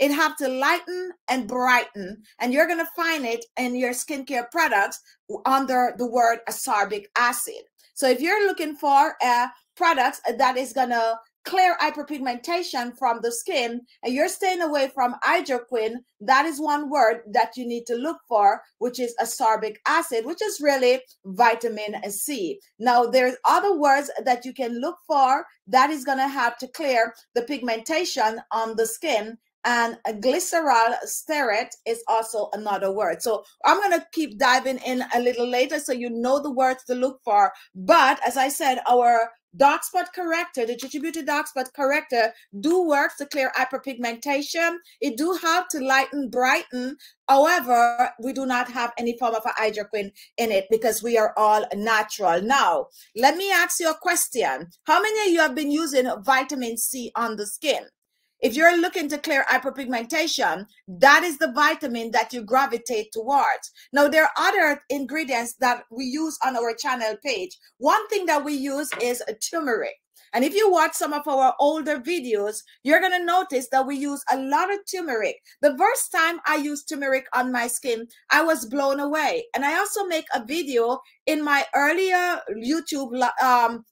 it have to lighten and brighten. And you're to find it in your skincare products under the word ascorbic acid. So if you're looking for a product that is to clear hyperpigmentation from the skin and you're staying away from hydroquin, that is one word that you need to look for, which is ascorbic acid, which is really vitamin C. Now, there's other words that you can look for that is going to have to clear the pigmentation on the skin and glycerol stearate is also another word. So I'm going to keep diving in a little later so you know the words to look for. But as I said, our dark spot corrector, the distributed dark spot corrector do work to clear hyperpigmentation. It do help to lighten, brighten. However, we do not have any form of hydroquin in it because we are all natural. Now, let me ask you a question. How many of you have been using vitamin C on the skin? If you're looking to clear hyperpigmentation, that is the vitamin that you gravitate towards. Now, there are other ingredients that we use on our channel page. One thing that we use is turmeric. And if you watch some of our older videos, you're going to notice that we use a lot of turmeric. The first time I used turmeric on my skin, I was blown away. And I also make a video in my earlier YouTube um,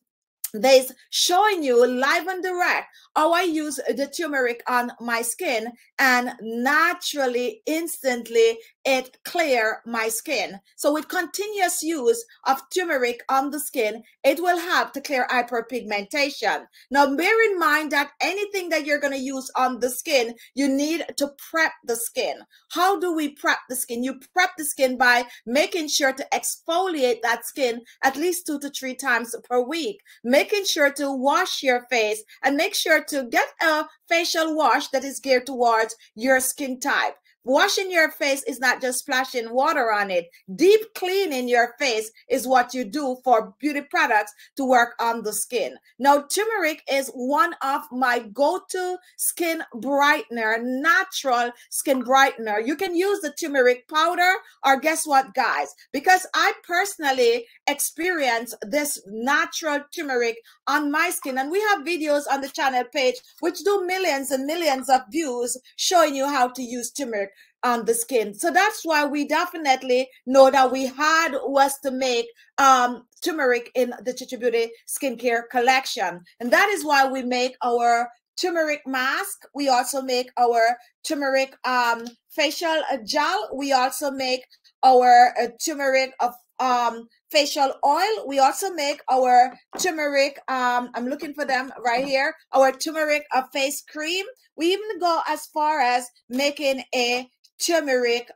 there's showing you live and direct how I use the turmeric on my skin and naturally, instantly, it clear my skin. So with continuous use of turmeric on the skin, it will help to clear hyperpigmentation. Now, bear in mind that anything that you're going to use on the skin, you need to prep the skin. How do we prep the skin? You prep the skin by making sure to exfoliate that skin at least two to three times per week, making sure to wash your face and make sure to get a facial wash that is geared towards your skin type. Washing your face is not just splashing water on it. Deep cleaning your face is what you do for beauty products to work on the skin. Now, turmeric is one of my go-to skin brightener, natural skin brightener. You can use the turmeric powder or guess what, guys? Because I personally experience this natural turmeric on my skin and we have videos on the channel page which do millions and millions of views showing you how to use turmeric on the skin. So that's why we definitely know that we had was to make um, turmeric in the Khichi Beauty skincare collection. And that is why we make our turmeric mask. We also make our turmeric um, facial gel. We also make our uh, turmeric of um, facial oil. We also make our turmeric. Um, I'm looking for them right here. Our turmeric uh, face cream. We even go as far as making a turmeric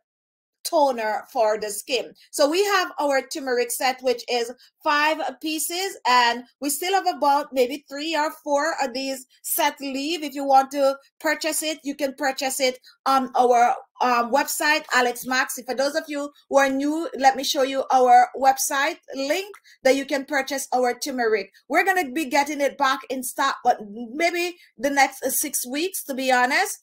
toner for the skin. So we have our turmeric set, which is five pieces, and we still have about maybe three or four of these set leave. If you want to purchase it, you can purchase it on our um, website, Alesmaxii. For those of you who are new, let me show you our website link that you can purchase our turmeric. We're going to be getting it back in stock, but maybe the next six weeks, to be honest.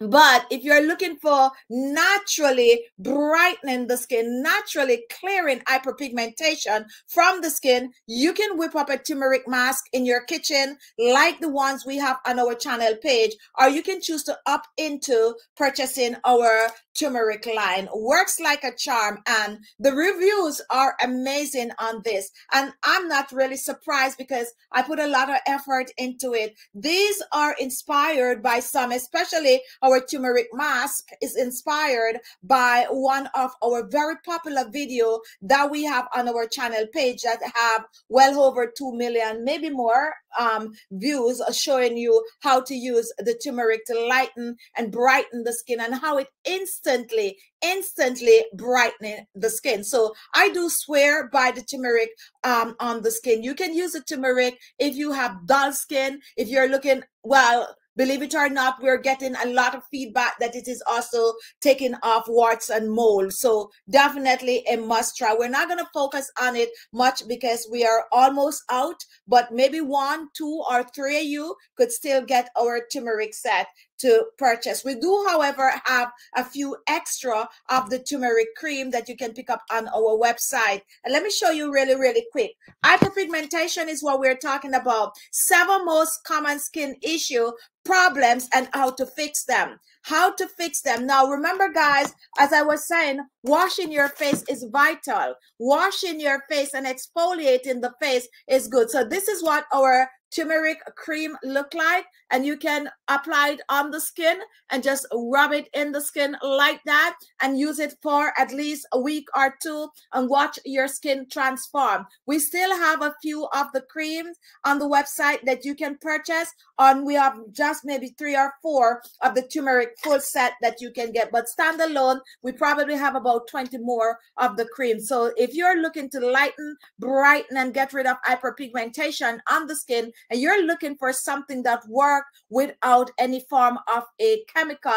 But if you're looking for naturally brightening the skin, naturally clearing hyperpigmentation from the skin, you can whip up a turmeric mask in your kitchen like the ones we have on our channel page, or you can choose to up into purchasing our turmeric line. Works like a charm, and the reviews are amazing on this. And I'm not really surprised because I put a lot of effort into it. These are inspired by some, especially our turmeric mask is inspired by one of our very popular video that we have on our channel page that have well over 2 million, maybe more um, views showing you how to use the turmeric to lighten and brighten the skin and how it instantly, instantly brightening the skin. So I do swear by the turmeric um, on the skin. You can use the turmeric if you have dull skin, if you're looking, well, believe it or not, we're getting a lot of feedback that it is also taking off warts and mold. So definitely a must try. We're not going to focus on it much because we are almost out, but maybe one, two, or three of you could still get our turmeric set to purchase. We do, however, have a few extra of the turmeric cream that you can pick up on our website. And let me show you really, really quick. Hyperpigmentation is what we're talking about. Seven most common skin issue problems and how to fix them how to fix them now remember guys as i was saying washing your face is vital washing your face and exfoliating the face is good so this is what our turmeric cream look like and you can apply it on the skin and just rub it in the skin like that and use it for at least a week or two and watch your skin transform. We still have a few of the creams on the website that you can purchase and we have just maybe three or four of the turmeric full set that you can get. But standalone we probably have about 20 more of the cream. So if you're looking to lighten brighten and get rid of hyperpigmentation on the skin and you're looking for something that work without any form of a chemical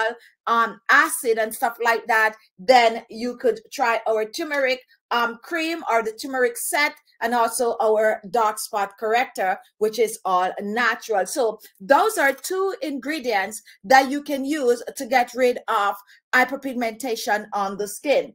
um, acid and stuff like that, then you could try our turmeric um, cream or the turmeric set and also our dark spot corrector, which is all natural. So those are two ingredients that you can use to get rid of hyperpigmentation on the skin.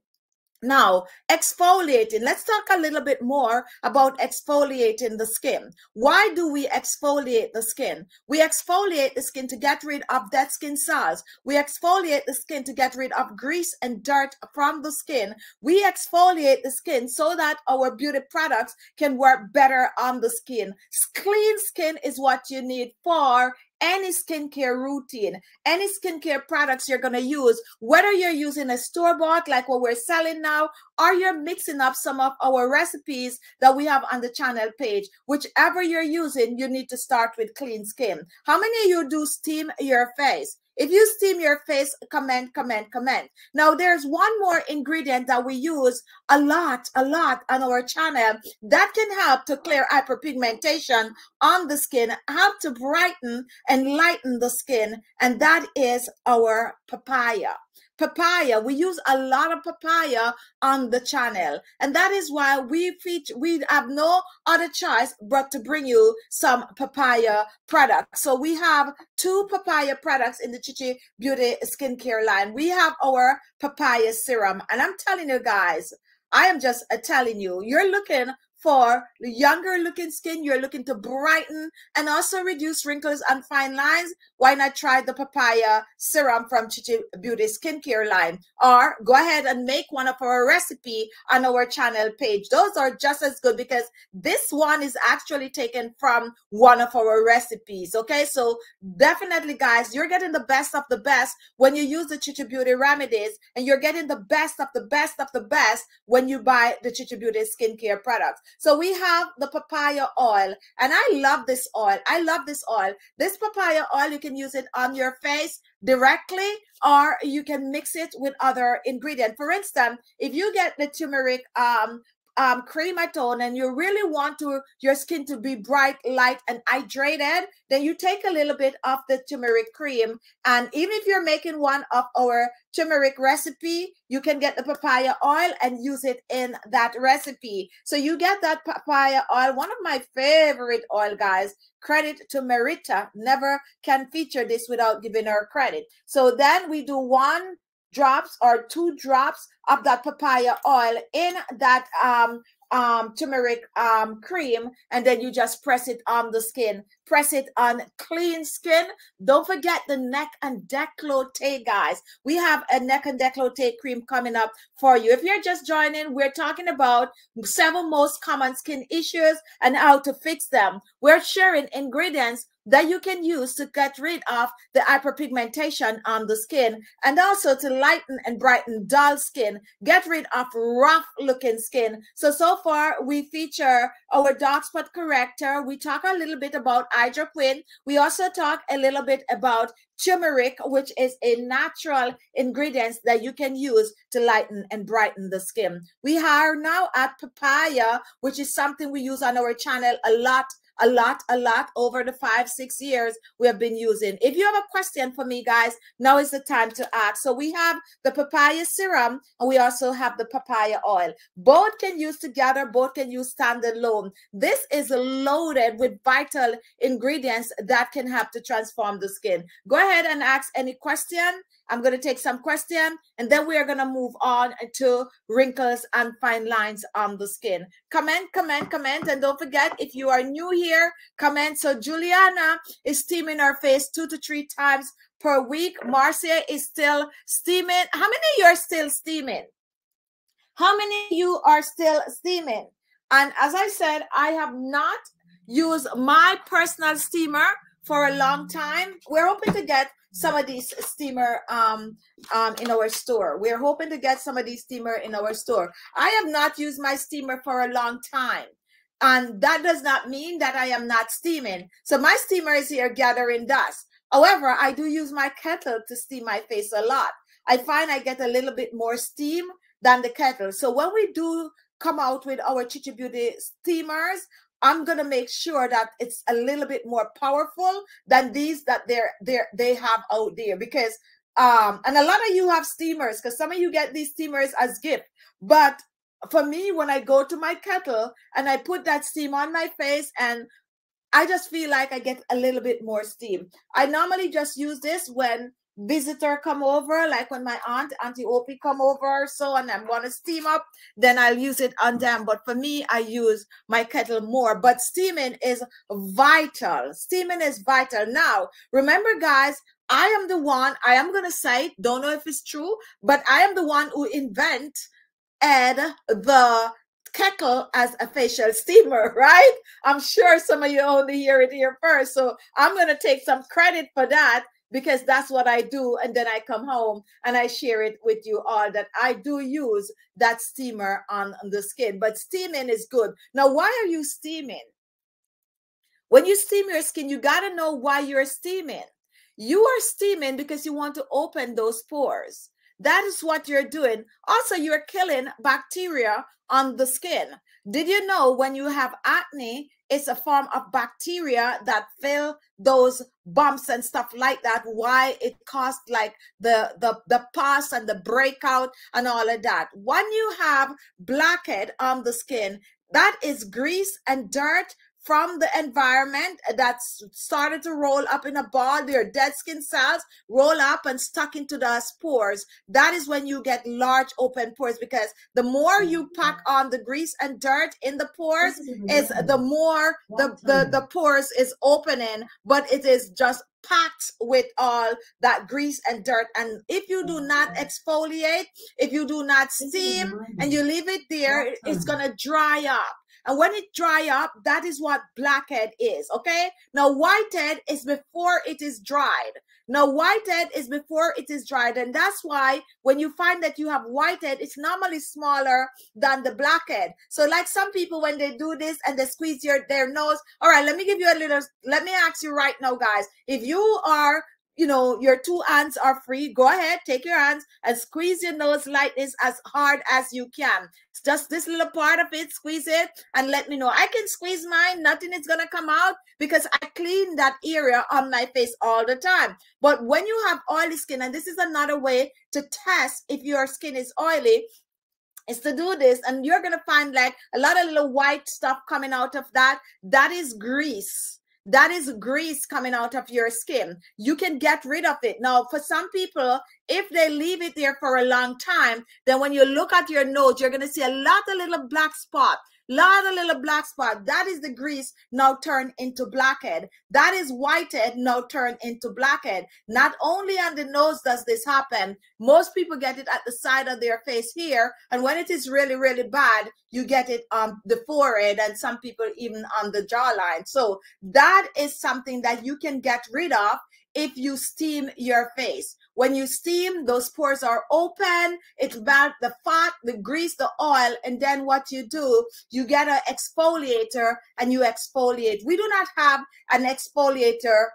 Now, exfoliating. Let's talk a little bit more about exfoliating the skin. Why do we exfoliate the skin? We exfoliate the skin to get rid of dead skin cells. We exfoliate the skin to get rid of grease and dirt from the skin. We exfoliate the skin so that our beauty products can work better on the skin. Clean skin is what you need for any skincare routine, any skincare products you're going to use, whether you're using a store bought like what we're selling now, or you're mixing up some of our recipes that we have on the channel page. Whichever you're using, you need to start with clean skin. How many of you do steam your face? If you steam your face, comment, comment, comment. Now, there's one more ingredient that we use a lot, a lot on our channel that can help to clear hyperpigmentation on the skin, help to brighten and lighten the skin, and that is our papaya papaya. We use a lot of papaya on the channel. And that is why we feature, we have no other choice but to bring you some papaya products. So we have two papaya products in the Khichi Beauty skincare line. We have our papaya serum. And I'm telling you guys, I am just telling you, you're looking for the younger looking skin, you're looking to brighten and also reduce wrinkles and fine lines, why not try the papaya serum from Khichi Beauty skincare line? Or go ahead and make one of our recipe on our channel page. Those are just as good because this one is actually taken from one of our recipes. Okay, so definitely, guys, you're getting the best of the best when you use the Khichi Beauty remedies, and you're getting the best of the best of the best when you buy the Khichi Beauty skincare products. So we have the papaya oil, and I love this oil. I love this oil. This papaya oil, you can use it on your face directly, or you can mix it with other ingredient. For instance, if you get the turmeric um, um, cream at tone and you really want to your skin to be bright, light, and hydrated, then you take a little bit of the turmeric cream. And even if you're making one of our turmeric recipe, you can get the papaya oil and use it in that recipe. So you get that papaya oil, one of my favorite oil, guys. Credit to Merita. Never can feature this without giving her credit. So then we do one drops or two drops of that papaya oil in that um, um, turmeric um, cream, and then you just press it on the skin. Press it on clean skin. Don't forget the neck and décolleté, guys. We have a neck and décolleté cream coming up for you. If you're just joining, we're talking about seven most common skin issues and how to fix them. We're sharing ingredients that you can use to get rid of the hyperpigmentation on the skin and also to lighten and brighten dull skin, get rid of rough looking skin. So, so far we feature our dark spot corrector. We talk a little bit about hydroquin. We also talk a little bit about turmeric, which is a natural ingredient that you can use to lighten and brighten the skin. We are now at papaya, which is something we use on our channel a lot a lot, a lot over the five, six years we have been using. If you have a question for me, guys, now is the time to ask. So we have the papaya serum and we also have the papaya oil. Both can use together, both can use standalone. This is loaded with vital ingredients that can help to transform the skin. Go ahead and ask any question I'm going to take some question and then we are going to move on to wrinkles and fine lines on the skin. Comment, comment, comment. And don't forget, if you are new here, comment. So Juliana is steaming her face two to three times per week. Marcia is still steaming. How many of you are still steaming? How many of you are still steaming? And as I said, I have not used my personal steamer for a long time. We're hoping to get some of these steamer um, um, in our store. We're hoping to get some of these steamer in our store. I have not used my steamer for a long time. And that does not mean that I am not steaming. So my steamer is here gathering dust. However, I do use my kettle to steam my face a lot. I find I get a little bit more steam than the kettle. So when we do come out with our Khichi Beauty steamers, I'm gonna make sure that it's a little bit more powerful than these that they're they're they have out there because um and a lot of you have steamers because some of you get these steamers as gift. But for me when i go to my kettle and i put that steam on my face and i just feel like i get a little bit more steam. I normally just use this when visitor come over, like when my aunt, Auntie Opie come over so and I'm gonna steam up, then I'll use it on them. But for me, I use my kettle more. But steaming is vital. Steaming is vital. Now, remember, guys, I am the one, I am to say, don't know if it's true, but I am the one who invent and the kettle as a facial steamer, right? I'm sure some of you only hear it here first. So I'm going to take some credit for that because that's what I do. And then I come home and I share it with you all that I do use that steamer on, the skin. But steaming is good. Now, why are you steaming? When you steam your skin, you got to know why you're steaming. You are steaming because you want to open those pores. That is what you're doing. Also, you're killing bacteria on the skin. Did you know when you have acne, it's a form of bacteria that fill those bumps and stuff like that. Why it caused like the the the pus and the breakout and all of that. When you have blackhead on the skin that is grease and dirt from the environment that's started to roll up in a ball, their dead skin cells roll up and stuck into the pores. That is when you get large open pores because the more you pack on the grease and dirt in the pores is the more the, the, the pores is opening, but it is just packed with all that grease and dirt. And if you do not exfoliate, if you do not steam and you leave it there, it's going to dry up. And when it dry up, that is what blackhead is. Okay. Now whitehead is before it is dried. Now whitehead is before it is dried. And that's why when you find that you have whitehead, it's normally smaller than the blackhead. So like some people, when they do this and they squeeze your their nose. All right, let me give you a little, let me ask you right now, guys. If you are you know, your two hands are free, go ahead, take your hands and squeeze your nose like this as hard as you can. It's just this little part of it, squeeze it and let me know. I can squeeze mine, nothing is going to come out because I clean that area on my face all the time. But when you have oily skin, and this is another way to test if your skin is oily, is to do this and you're going to find like a lot of little white stuff coming out of that. That is grease that is grease coming out of your skin. You can get rid of it. Now, for some people, if they leave it there for a long time, then when you look at your nose, you're going to see a lot of little black spot lot of little black spot. That is the grease now turned into blackhead. That is whitehead now turned into blackhead. Not only on the nose does this happen, most people get it at the side of their face here. And when it is really, really bad, you get it on the forehead and some people even on the jawline. So that is something that you can get rid of if you steam your face. When you steam, those pores are open. It's about the fat, the grease, the oil. And then what you do, you get an exfoliator and you exfoliate. We do not have an exfoliator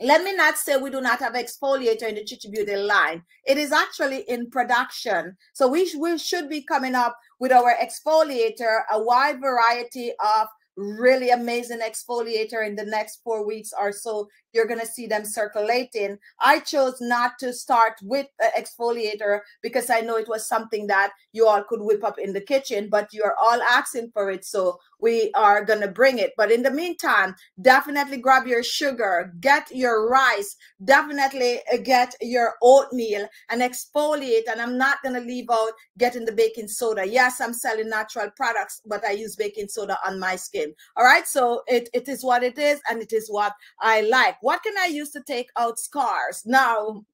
let me not say we do not have exfoliator in the Khichi Beauty line. It is actually in production. So we, we should be coming up with our exfoliator, a wide variety of really amazing exfoliator in the next four weeks or so you're going to see them circulating. I chose not to start with an exfoliator because I know it was something that you all could whip up in the kitchen, but you're all asking for it. So we are going to bring it. But in the meantime, definitely grab your sugar, get your rice, definitely get your oatmeal and exfoliate. And I'm not going to leave out getting the baking soda. Yes, I'm selling natural products, but I use baking soda on my skin. All right. So it, it is what it is, and it is what I like. What can I use to take out scars? Now,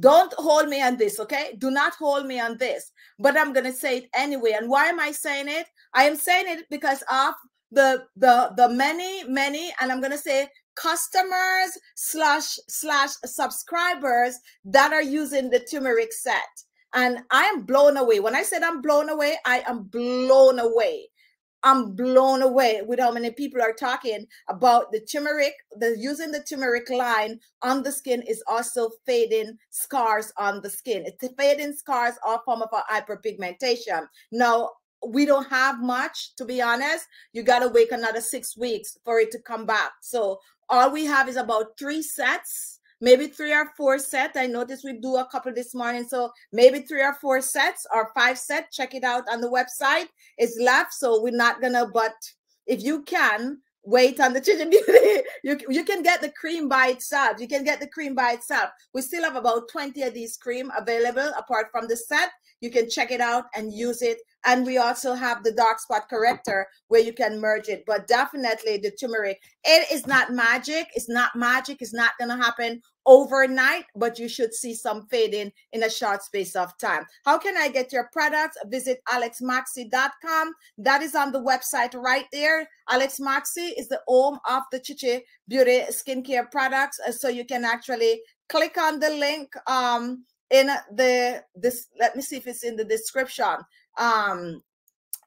don't hold me on this, okay? Do not hold me on this, but I'm going to say it anyway. And why am I saying it? I am saying it because of the the the many many and i'm going to say customers slash slash subscribers that are using the turmeric set and i am blown away when i said i'm blown away i am blown away I'm blown away with how many people are talking about the turmeric. The using the turmeric line on the skin is also fading scars on the skin. It's fading scars or form of hyperpigmentation. Now, we don't have much to be honest you got to wait another six weeks for it to come back so all we have is about three sets maybe three or four sets. I noticed we do a couple this morning. So maybe three or four sets or five sets. Check it out on the website. It's left. So we're not gonna, but if you can, wait on the chicken beauty you, you can get the cream by itself you can get the cream by itself we still have about 20 of these cream available apart from the set you can check it out and use it and we also have the dark spot corrector where you can merge it. But definitely the turmeric, it is not magic. It's not magic. It's not going to happen overnight, but you should see some fading in a short space of time. How can I get your products? Visit alesmaxii.com. That is on the website right there. Alesmaxii is the home of the Khichi Beauty skincare products. Uh, so you can actually click on the link um, in the this. Let me see if it's in the description um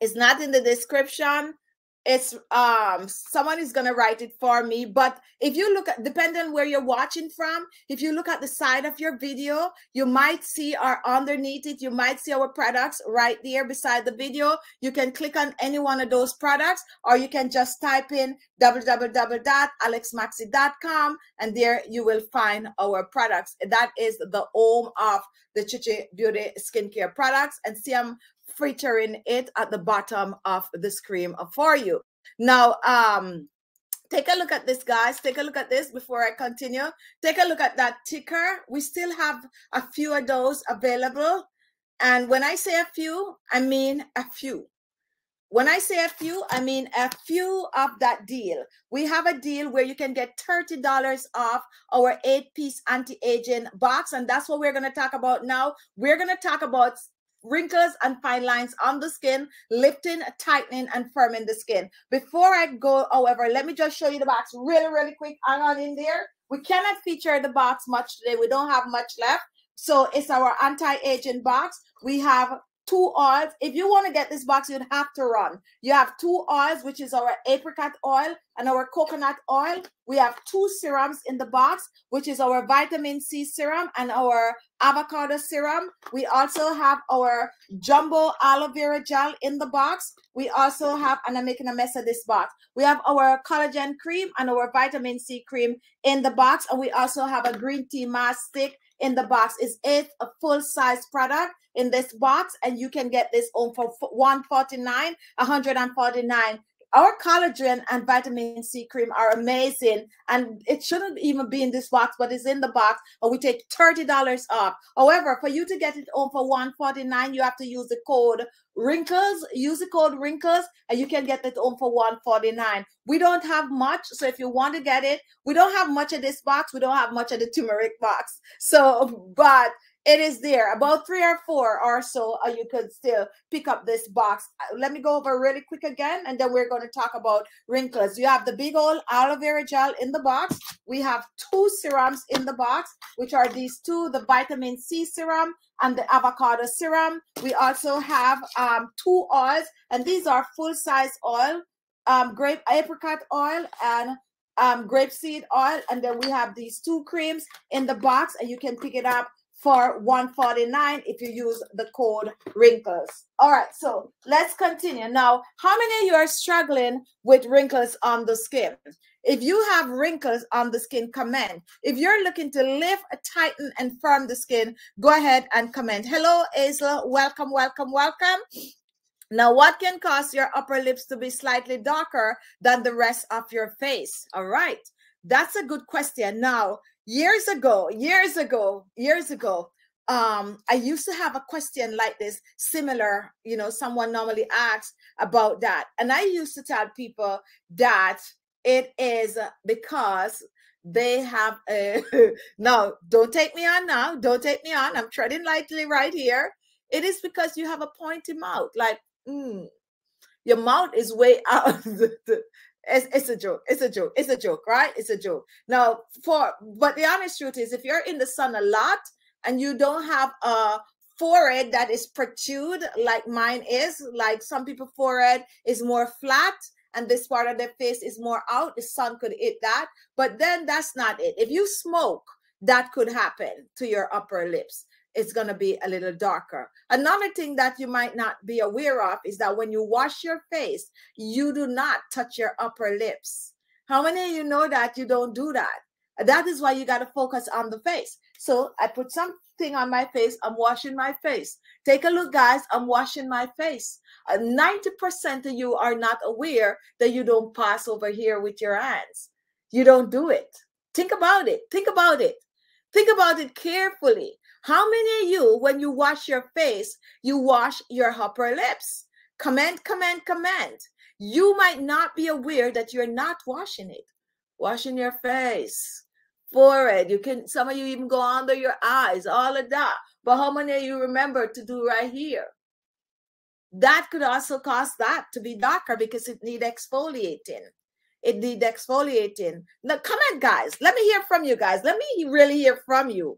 it's not in the description it's um someone is going to write it for me but if you look at depending where you're watching from if you look at the side of your video you might see our underneath it you might see our products right there beside the video. You can click on any one of those products or you can just type in www.alesmaxii.com and there you will find our products. That is the home of the khichi beauty skincare products and see i'm featuring it at the bottom of the screen for you. Now, um, take a look at this, guys. Take a look at this before I continue. Take a look at that ticker. We still have a few of those available. And when I say a few, I mean a few. When I say a few, I mean a few of that deal. We have a deal where you can get $30 off our eight piece anti aging box. And that's what we're going to talk about now. We're going to talk about wrinkles and fine lines on the skin, lifting, tightening, and firming the skin. Before I go, however, let me just show you the box really, really quick. Hang on in there. We cannot feature the box much today. We don't have much left. So it's our anti-aging box. We have two oils. If you want to get this box, you'd have to run. You have two oils, which is our apricot oil and our coconut oil. We have two serums in the box, which is our vitamin C serum and our avocado serum. We also have our jumbo aloe vera gel in the box. We also have, and I'm making a mess of this box. We have our collagen cream and our vitamin C cream in the box. And we also have a green tea mask stick in the box. Is it a full size product in this box? And you can get this on for 149 149 our collagen and vitamin C cream are amazing, and it shouldn't even be in this box, but it's in the box, and we take $30 off. However, for you to get it on for 149 you have to use the code wrinkles use the code wrinkles and you can get it on for 149 we don't have much so if you want to get it we don't have much of this box we don't have much of the turmeric box so but it is there. About three or four or so uh, you could still pick up this box. Uh, let me go over really quick again and then we're going to talk about wrinkles you have the big old aloe vera gel in the box. We have two serums in the box which are these two the vitamin c serum and the avocado serum. We also have um, two oils and these are full size oil um, grape apricot oil and um, grapeseed oil. And then we have these two creams in the box and you can pick it up for 149 if you use the code wrinkles. All right so let's continue. Now how many of you are struggling with wrinkles on the skin? If you have wrinkles on the skin comment. If you're looking to lift tighten and firm the skin go ahead and comment. Hello Isla welcome welcome welcome. Now, what can cause your upper lips to be slightly darker than the rest of your face? All right, that's a good question. Now, years ago, years ago, years ago, um, I used to have a question like this, similar, you know, someone normally asks about that. And I used to tell people that it is because they have a no, don't take me on now. Don't take me on. I'm treading lightly right here. It is because you have a pointy mouth. Like, mm, your mouth is way out it's, it's a joke. It's a joke. It's a joke, right? It's a joke. Now, for but the honest truth is, if you're in the sun a lot and you don't have a forehead that is protrude like mine is, like some people forehead is more flat and this part of their face is more out, the sun could hit that. But then that's not it. If you smoke, that could happen to your upper lips it's going to be a little darker. Another thing that you might not be aware of is that when you wash your face, you do not touch your upper lips. How many of you know that you don't do that? That is why you got to focus on the face. So I put something on my face. I'm washing my face. Take a look, guys. I'm washing my face. Uh, 90% of you are not aware that you don't pass over here with your hands. You don't do it. Think about it. Think about it. Think about it carefully. How many of you, when you wash your face, you wash your upper lips? Comment, comment, comment. You might not be aware that you're not washing it. Washing your face, forehead. You can, some of you even go under your eyes, all of that. But how many of you remember to do right here? That could also cause that to be darker because it need exfoliating. It need exfoliating. Now, comment, guys. Let me hear from you guys. Let me really hear from you.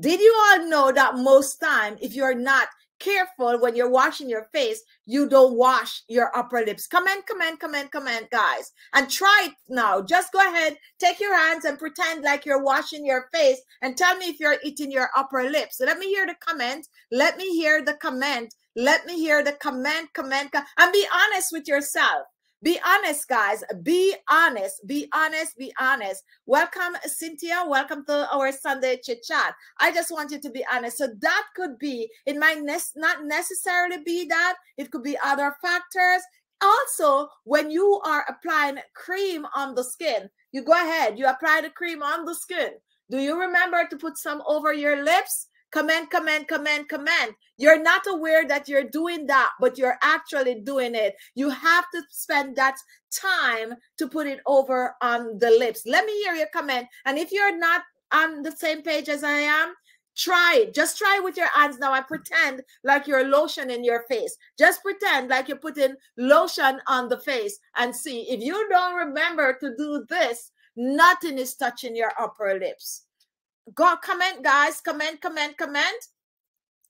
Did you all know that most time, if you're not careful when you're washing your face, you don't wash your upper lips. Comment, comment, comment, comment, guys. And try it now. Just go ahead, take your hands and pretend like you're washing your face and tell me if you're eating your upper lips. Let me hear the comment. Let me hear the comment. Let me hear the comment, comment, and be honest with yourself. Be honest, guys. Be honest. Be honest. Be honest. Welcome, Cynthia. Welcome to our Sunday chit chat. I just want you to be honest. So that could be, it might ne- not necessarily be that, it could be other factors. Also, when you are applying cream on the skin, you go ahead, you apply the cream on the skin. Do you remember to put some over your lips? Comment, comment, comment, comment. You're not aware that you're doing that, but you're actually doing it. You have to spend that time to put it over on the lips. Let me hear your comment. And if you're not on the same page as I am, try it. Just try it with your hands now and pretend like you're lotion in your face. Just pretend like you're putting lotion on the face and see. If you don't remember to do this, nothing is touching your upper lips go comment guys comment comment comment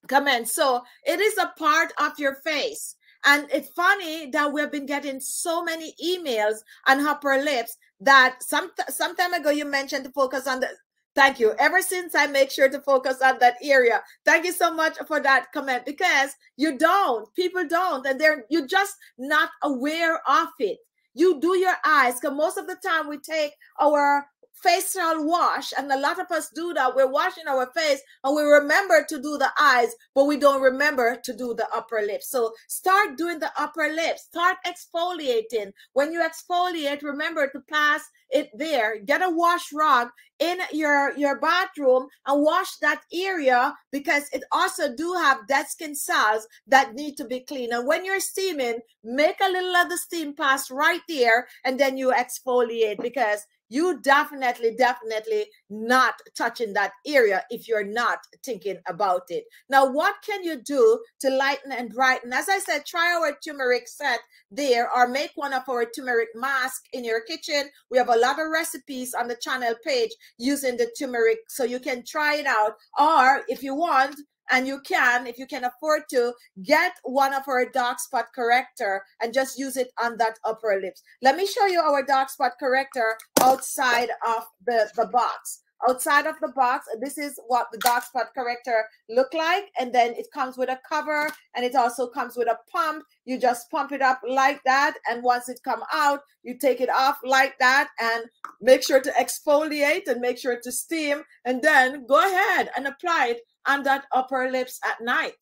comment so it is a part of your face. And it's funny that we've been getting so many emails on upper lips that some some time ago you mentioned to focus on the thank you. Ever since i make sure to focus on that area. Thank you so much for that comment because you don't people don't and they're you're just not aware of it. You do your eyes because most of the time we take our facial wash and a lot of us do that. We're washing our face and we remember to do the eyes but we don't remember to do the upper lip. so start doing the upper lips. Start exfoliating. When you exfoliate remember to pass it there. Get a wash rag in your your bathroom and wash that area because it also do have dead skin cells that need to be cleaned. And when you're steaming make a little of the steam pass right there and then you exfoliate because you definitely, definitely not touching that area if you're not thinking about it. Now, what can you do to lighten and brighten? As I said, try our turmeric set there or make one of our turmeric mask in your kitchen. We have a lot of recipes on the channel page using the turmeric, so you can try it out. Or if you want, and you can if you can afford to get one of our dark spot corrector and just use it on that upper lips. Let me show you our dark spot corrector outside of the the box outside of the box. This is what the dark spot corrector look like. And then it comes with a cover and it also comes with a pump. You just pump it up like that. And once it come out, you take it off like that and make sure to exfoliate and make sure to steam. And then go ahead and apply it on that upper lips at night.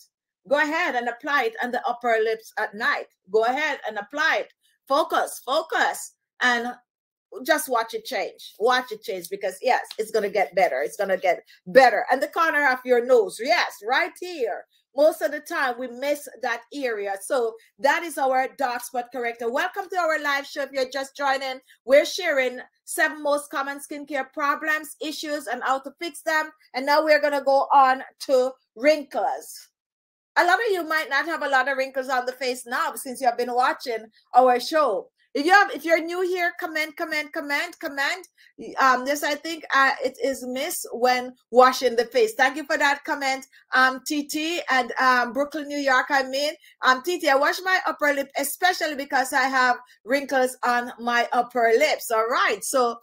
Go ahead and apply it on the upper lips at night. Go ahead and apply it. Focus, focus, and just watch it change. Watch it change because yes, it's gonna get better. It's gonna get better. And the corner of your nose, yes, right here. Most of the time we miss that area. So that is our dark spot corrector. Welcome to our live show. If you're just joining, we're sharing seven most common skincare problems, issues, and how to fix them. And now we're gonna go on to wrinkles a lot of you might not have a lot of wrinkles on the face now since you have been watching our show if you have, if you're new here, comment, comment, comment, comment. Um, this I think uh, it is miss when washing the face. Thank you for that comment, um, TT and um, Brooklyn, New York. I mean, um, TT, I wash my upper lip especially because I have wrinkles on my upper lips. All right, so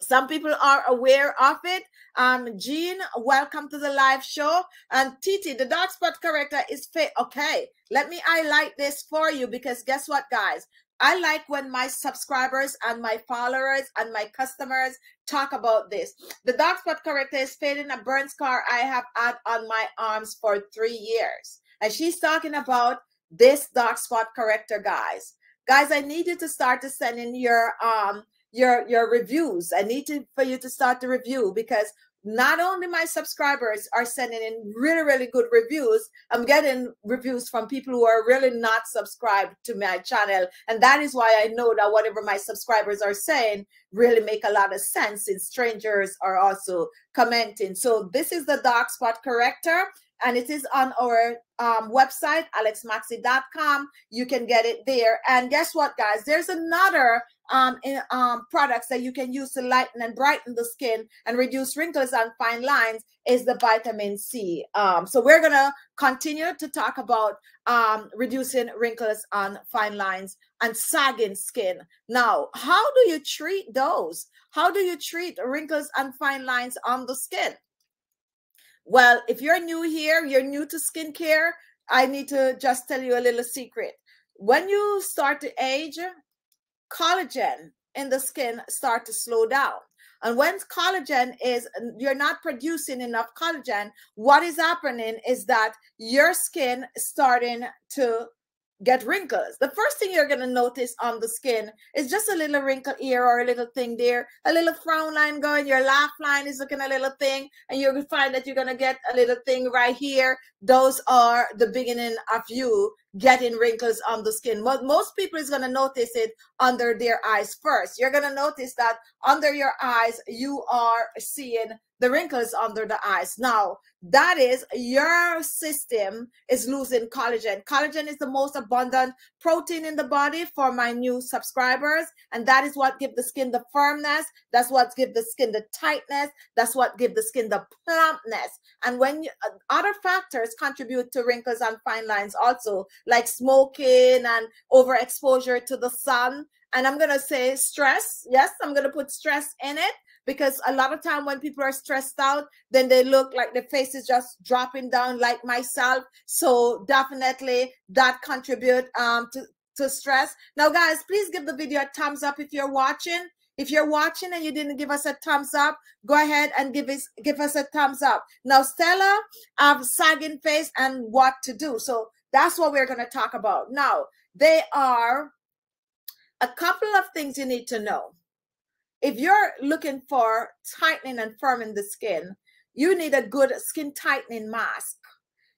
some people are aware of it. Um, Jean, welcome to the live show. And Titi, the dark spot corrector is fake. Okay, let me highlight this for you because guess what, guys? I like when my subscribers and my followers and my customers talk about this. The dark spot corrector is fading a burn scar I have had on my arms for three years. And she's talking about this dark spot corrector, guys. Guys, I need you to start to send in your um your your reviews. I need to for you to start the review because not only my subscribers are sending in really really good reviews i'm getting reviews from people who are really not subscribed to my channel. And that is why i know that whatever my subscribers are saying really make a lot of sense since strangers are also commenting. So this is the dark spot corrector and it is on our um, website alesmaxii.com you can get it there. And guess what guys? There's another um, in, um, products that you can use to lighten and brighten the skin and reduce wrinkles and fine lines is the vitamin C. Um, so we're gonna continue to talk about um, reducing wrinkles on fine lines and sagging skin. Now, how do you treat those? How do you treat wrinkles and fine lines on the skin? Well, if you're new here, you're new to skincare, I need to just tell you a little secret. When you start to age, collagen in the skin start to slow down. And when collagen is, you're not producing enough collagen, what is happening is that your skin starting to get wrinkles. The first thing you're going to notice on the skin is just a little wrinkle here or a little thing there, a little frown line going, your laugh line is looking a little thing, and you'll find that you're going to get a little thing right here. Those are the beginning of you getting wrinkles on the skin. But most people is going to notice it under their eyes first. You're going to notice that under your eyes, you are seeing the wrinkles under the eyes. Now, that is your system is losing collagen. Collagen is the most abundant protein in the body for my new subscribers. And that is what give the skin the firmness. That's what give the skin the tightness. That's what give the skin the plumpness. And when you, uh, other factors contribute to wrinkles and fine lines also, like smoking and overexposure to the sun. And I'm going to say stress. Yes, I'm going to put stress in it because a lot of time when people are stressed out then they look like the face is just dropping down like myself so definitely that contribute um to, to stress now guys please give the video a thumbs up if you're watching if you're watching and you didn't give us a thumbs up, go ahead and give us give us a thumbs up. Now, Stella, have sagging face and what to do. So that's what we're going to talk about. Now, they are a couple of things you need to know if you're looking for tightening and firming the skin, you need a good skin tightening mask.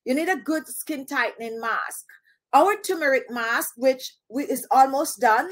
You need a good skin tightening mask. Our turmeric mask, which is almost done,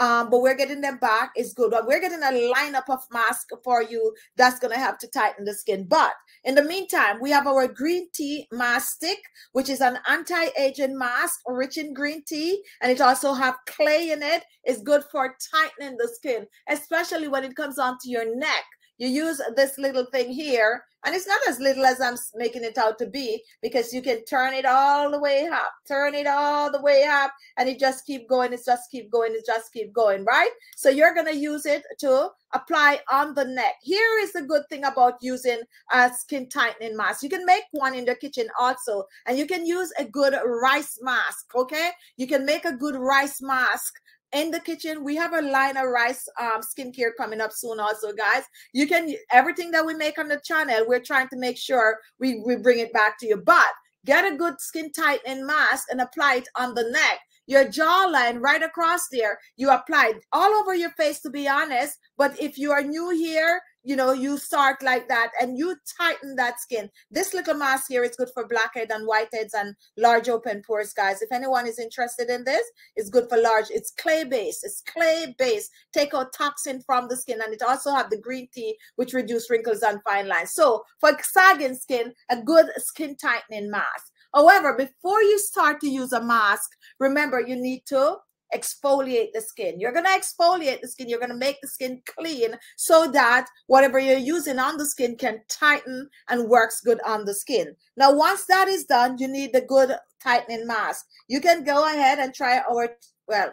um, but we're getting them back It's good. But we're getting a lineup of masks for you that's going to have to tighten the skin. But in the meantime, we have our green tea mask stick, which is an anti-aging mask rich in green tea. And it also have clay in it. It's good for tightening the skin, especially when it comes onto your neck you use this little thing here and it's not as little as I'm making it out to be because you can turn it all the way up, turn it all the way up, and it just keep going. It just keep going. It just keep going, right? So you're to use it to apply on the neck. Here is the good thing about using a skin tightening mask. You can make one in the kitchen also, and you can use a good rice mask, okay? You can make a good rice mask in the kitchen. We have a line of rice um, skincare coming up soon, also, guys. You can everything that we make on the channel. We're trying to make sure we we bring it back to you, but get a good skin tightening mask and apply it on the neck your jawline right across there you apply all over your face to be honest but if you are new here you know, you start like that and you tighten that skin. This little mask here is good for blackheads and whiteheads and large open pores, guys. If anyone is interested in this, it's good for large. It's clay based. It's clay based. Take out toxin from the skin and it also have the green tea, which reduce wrinkles and fine lines. So for sagging skin, a good skin tightening mask. However, before you start to use a mask, remember you need to exfoliate the skin. You're going to exfoliate the skin. You're going to make the skin clean so that whatever you're using on the skin can tighten and works good on the skin. Now, once that is done, you need the good tightening mask. You can go ahead and try our, well,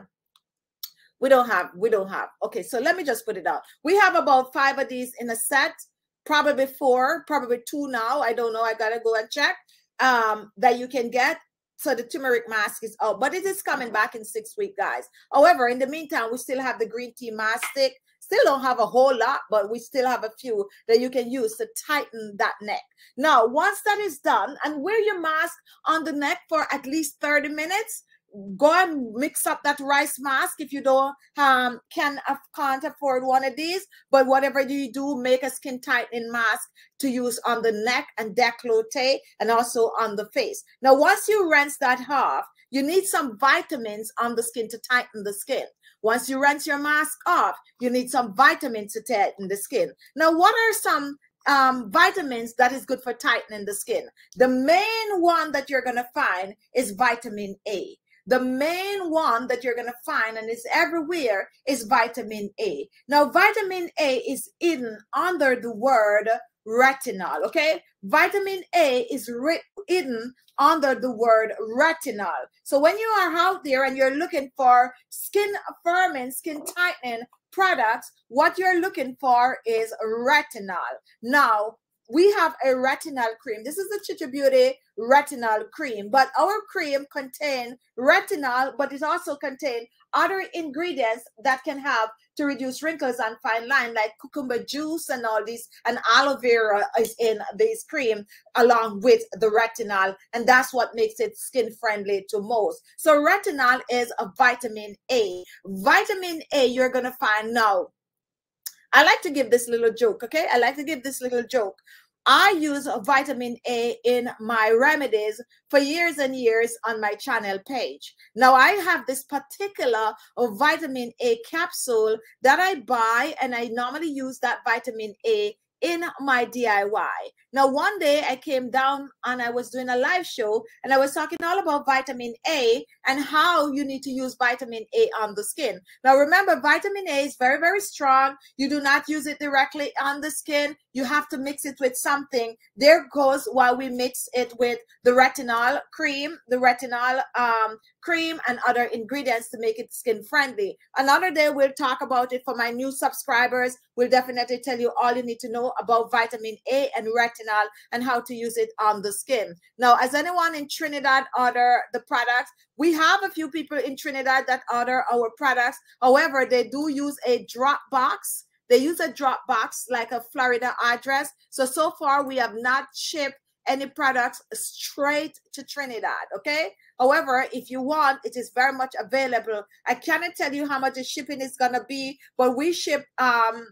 we don't have, we don't have. Okay, so let me just put it out. We have about five of these in a set, probably four, probably two now. I don't know. I got to go and check um, that you can get so the turmeric mask is out, but it is coming back in six weeks, guys. However, in the meantime, we still have the green tea mask stick. Still don't have a whole lot, but we still have a few that you can use to tighten that neck. Now, once that is done, and wear your mask on the neck for at least 30 minutes, go and mix up that rice mask if you don't um can uh, can't afford one of these but whatever you do make a skin tightening mask to use on the neck and décolleté and also on the face now once you rinse that off you need some vitamins on the skin to tighten the skin once you rinse your mask off you need some vitamins to tighten the skin now what are some um, vitamins that is good for tightening the skin. The main one that you're going to find is vitamin A. The main one that you're going to find, and it's everywhere, is vitamin A. Now, vitamin A is hidden under the word retinol, okay? Vitamin A is hidden under the word retinol. So when you are out there and you're looking for skin firming, skin tightening products, what you're looking for is retinol. Now, we have a retinol cream. This is the Khichi Beauty retinol cream, but our cream contain retinol, but it also contain other ingredients that can help to reduce wrinkles and fine line, like cucumber juice and all these, and aloe vera is in this cream along with the retinol, and that's what makes it skin friendly to most. So retinol is a vitamin A. Vitamin A you're gonna find now I like to give this little joke, okay? I like to give this little joke. I use vitamin A in my remedies for years and years on my channel page. Now I have this particular vitamin A capsule that I buy and I normally use that vitamin A in my DIY. Now, one day I came down and I was doing a live show and I was talking all about vitamin A and how you need to use vitamin A on the skin. Now, remember, vitamin A is very, very strong. You do not use it directly on the skin. You have to mix it with something. There goes while we mix it with the retinol cream, the retinol um, cream, and other ingredients to make it skin friendly. Another day, we'll talk about it for my new subscribers. We'll definitely tell you all you need to know about vitamin A and retinol and how to use it on the skin. Now, as anyone in Trinidad order the products, we have a few people in Trinidad that order our products. However, they do use a drop box. They use a drop box like a Florida address. So, so far we have not shipped any products straight to Trinidad. Okay. However, if you want, it is very much available. I cannot tell you how much the shipping is gonna be, but we ship um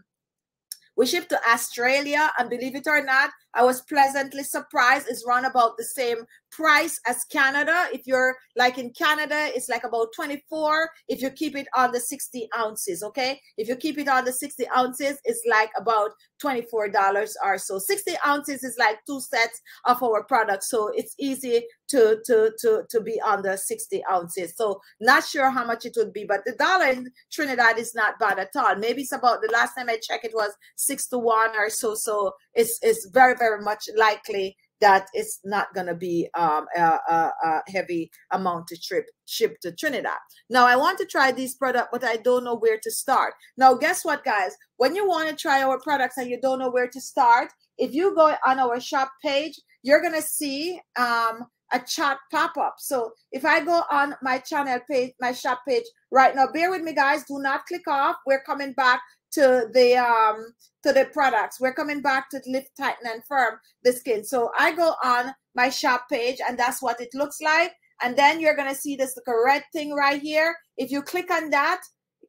we ship to Australia, and believe it or not, I was pleasantly surprised. It's run about the same price as Canada. If you're like in Canada, it's like about 24 if you keep it on the 60 ounces, okay? If you keep it on the 60 ounces, it's like about $24 or so. 60 ounces is like two sets of our product. So it's easy to, to, to, to be under 60 ounces. So not sure how much it would be, but the dollar in Trinidad is not bad at all. Maybe it's about the last time I checked, it was six to one or so. So it's, it's very, very much likely that it's not going to be um, a, a, a, heavy amount to trip ship to Trinidad. Now I want to try this product, but I don't know where to start. Now guess what, guys? When you want to try our products and you don't know where to start, if you go on our shop page, you're gonna see um, a chat pop up. So if I go on my channel page, my shop page right now, bear with me, guys. Do not click off. We're coming back to the um to the products. We're coming back to lift, tighten, and firm the skin. So I go on my shop page, and that's what it looks like. And then you're gonna see this like a red thing right here. If you click on that,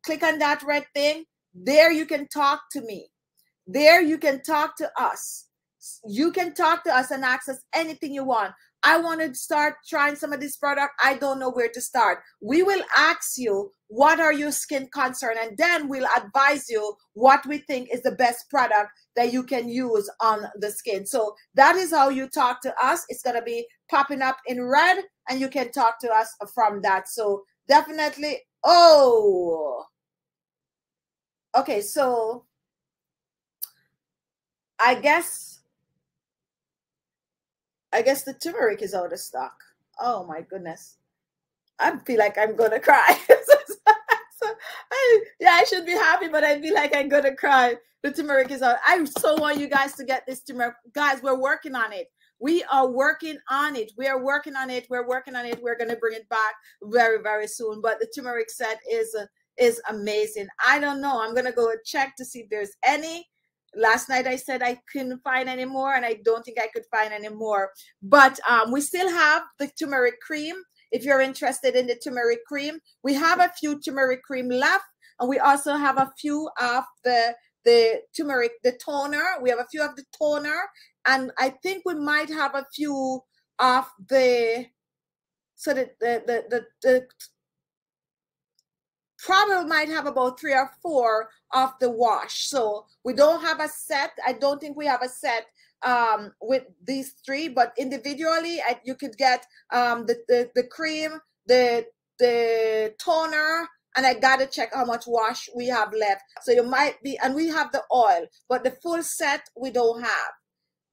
click on that red thing, there you can talk to me. There you can talk to us. You can talk to us and access anything you want. I want to start trying some of this product. I don't know where to start. We will ask you what are your skin concern and then we'll advise you what we think is the best product that you can use on the skin. So that is how you talk to us. It's going to be popping up in red and you can talk to us from that. So definitely oh okay so I guess I guess the turmeric is out of stock. Oh my goodness. I feel like I'm gonna cry. so, I, yeah, I should be happy, but I feel like I'm gonna cry. The turmeric is out. I so want you guys to get this turmeric. Guys, we're working on it. We are working on it. We are working on it. We're working on it. We're gonna bring it back very, very soon. But the turmeric set is uh, is amazing. I don't know. I'm gonna go check to see if there's any last night i said i couldn't find any more and i don't think i could find any more. But um, we still have the turmeric cream. If you're interested in the turmeric cream we have a few turmeric cream left and we also have a few of the the turmeric the toner. We have a few of the toner and i think we might have a few of the so the the the, the, the probably might have about three or four of the wash. So we don't have a set. I don't think we have a set um, with these three, but individually, I, you could get um, the, the, the cream, the, the toner, and I gotta check how much wash we have left. So you might be, and we have the oil, but the full set we don't have.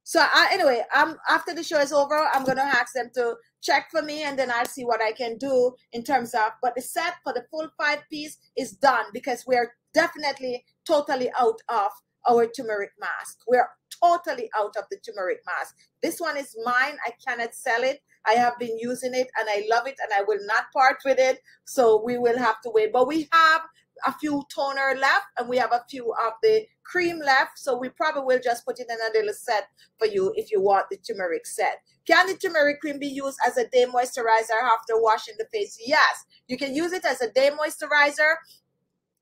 So I, anyway, I'm after the show is over, I'm gonna ask them to check for me, and then I'll see what I can do in terms of. But the set for the full five piece is done because we're definitely totally out of our turmeric mask. We're totally out of the turmeric mask. This one is mine. I cannot sell it. I have been using it and I love it and I will not part with it. So we will have to wait. But we have a few toner left and we have a few of the cream left. So we probably will just put it in a little set for you if you want the turmeric set. Can the turmeric cream be used as a day moisturizer after washing the face? Yes, you can use it as a day moisturizer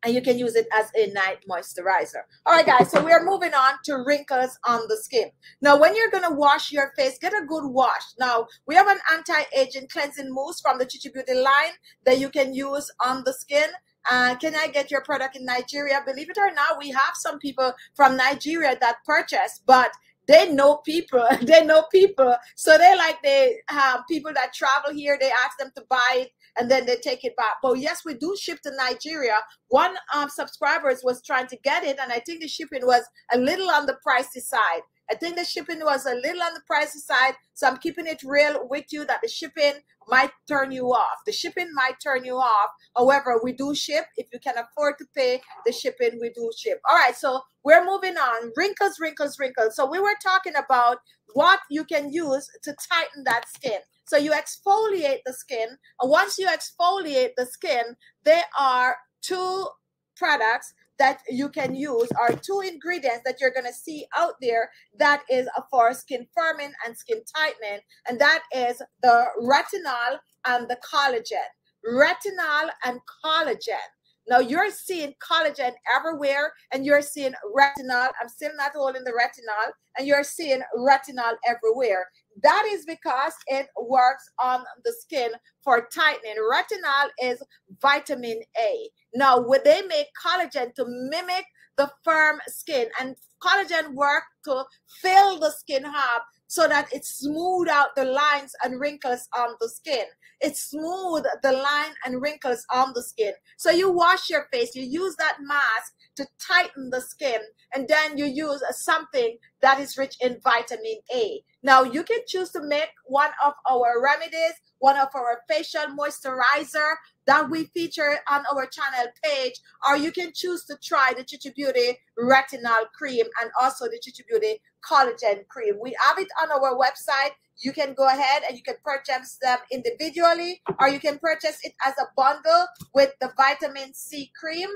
and you can use it as a night moisturizer. All right, guys, so we're moving on to wrinkles on the skin. Now, when you're going to wash your face, get a good wash. Now, we have an anti-aging cleansing mousse from the Khichi Beauty line that you can use on the skin. Uh, can I get your product in Nigeria? Believe it or not, we have some people from Nigeria that purchase, but they know people. they know people. So they like they have people that travel here. They ask them to buy it and then they take it back. But yes, we do ship to Nigeria. One um, subscribers was trying to get it, and I think the shipping was a little on the pricey side. I think the shipping was a little on the pricey side. So I'm keeping it real with you that the shipping might turn you off. The shipping might turn you off. However, we do ship. If you can afford to pay the shipping, we do ship. All right, so we're moving on. Wrinkles, wrinkles, wrinkles. So we were talking about what you can use to tighten that skin. So you exfoliate the skin. And once you exfoliate the skin, there are two products that you can use are two ingredients that you're going to see out there that is for skin firming and skin tightening and that is the retinol and the collagen. Retinol and collagen. Now you're seeing collagen everywhere and you're seeing retinol. I'm still not holding the retinol and you're seeing retinol everywhere that is because it works on the skin for tightening. Retinol is vitamin A. Now, would they make collagen to mimic the firm skin, and collagen work to fill the skin up so that it smooth out the lines and wrinkles on the skin. It smooth the line and wrinkles on the skin. So you wash your face, you use that mask to tighten the skin, and then you use something that is rich in vitamin A. Now you can choose to make one of our remedies, one of our facial moisturizer that we feature on our channel page, or you can choose to try the Khichi Beauty retinol cream and also the Khichi Beauty collagen cream. We have it on our website. You can go ahead and you can purchase them individually, or you can purchase it as a bundle with the vitamin C cream,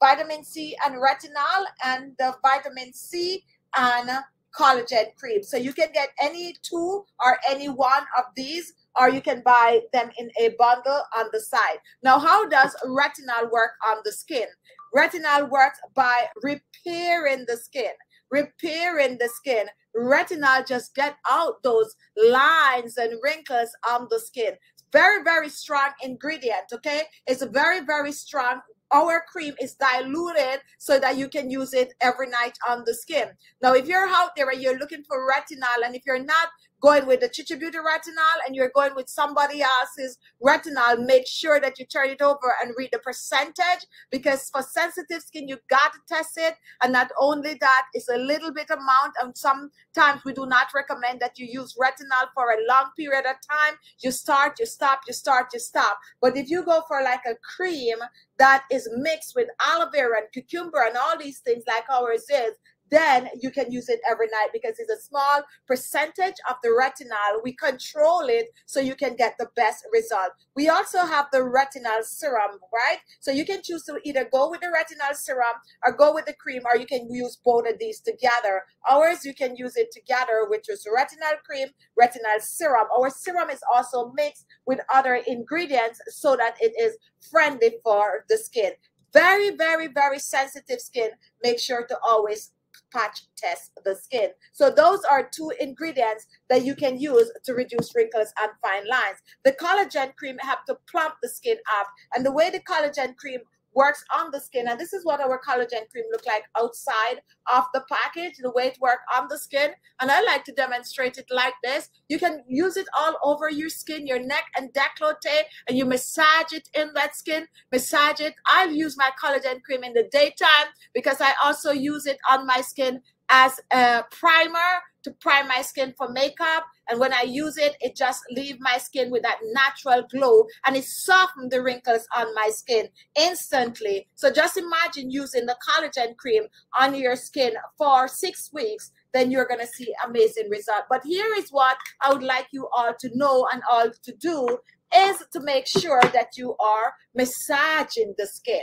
vitamin C and retinol, and the vitamin C and collagen cream. So you can get any two or any one of these or you can buy them in a bundle on the side. Now, how does retinol work on the skin? Retinol works by repairing the skin, repairing the skin. Retinol just get out those lines and wrinkles on the skin. Very, very strong ingredient, okay? It's a very, very strong our cream is diluted so that you can use it every night on the skin. Now, if you're out there and you're looking for retinol, and if you're not going with the Khichi Beauty retinol and you're going with somebody else's retinol, make sure that you turn it over and read the percentage because for sensitive skin, you got to test it. And not only that, it's a little bit amount. And sometimes we do not recommend that you use retinol for a long period of time. You start, you stop, you start, you stop. But if you go for like a cream that is mixed with aloe vera and cucumber and all these things like ours is, then you can use it every night because it's a small percentage of the retinol. We control it so you can get the best result. We also have the retinol serum, right? So you can choose to either go with the retinol serum or go with the cream, or you can use both of these together. Ours, you can use it together, which is retinol cream, retinol serum. Our serum is also mixed with other ingredients so that it is friendly for the skin very very very sensitive skin make sure to always patch test the skin. So those are two ingredients that you can use to reduce wrinkles and fine lines. The collagen cream have to plump the skin up. And the way the collagen cream works on the skin. And this is what our collagen cream look like outside of the package, the way it work on the skin. And I like to demonstrate it like this. You can use it all over your skin, your neck and décolleté, and you massage it in that skin, massage it. I use my collagen cream in the daytime because I also use it on my skin as a primer to prime my skin for makeup. And when I use it, it just leave my skin with that natural glow and it soften the wrinkles on my skin instantly. So just imagine using the collagen cream on your skin for six weeks then you're going to see amazing result. But here is what I would like you all to know and all to do is to make sure that you are massaging the skin.